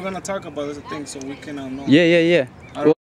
We're gonna talk about this thing so we can uh, know. Yeah, yeah, yeah.